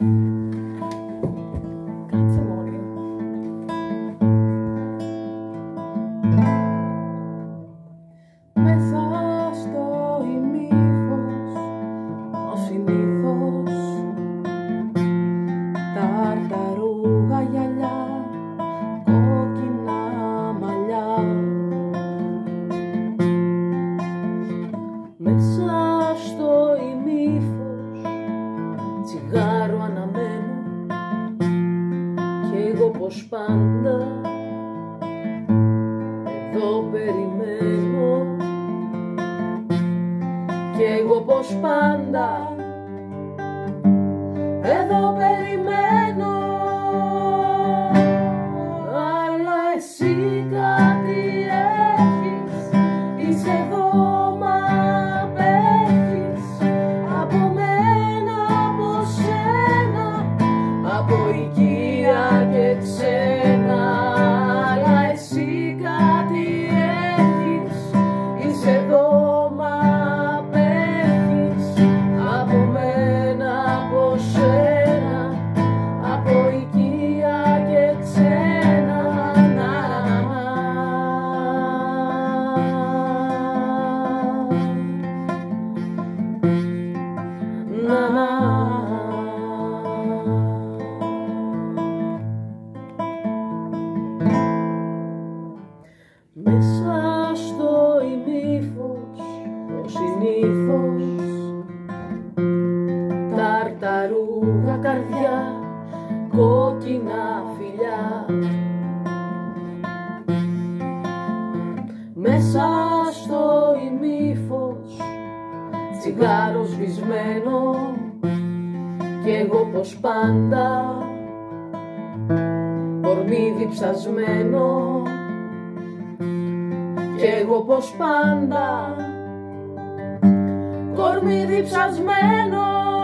Mm-hmm. Πως πάντα. Εδώ περιμένω κι εγώ πως πάντα. Εδώ περιμένω Ταρταρούγα καρδιά, κόκκινα φιλιά. Μέσα στο ημίφος, τσιγάρο σβησμένο Κι εγώ πως πάντα, κορμί διψασμένο κι εγώ πως πάντα κορμί διψασμένο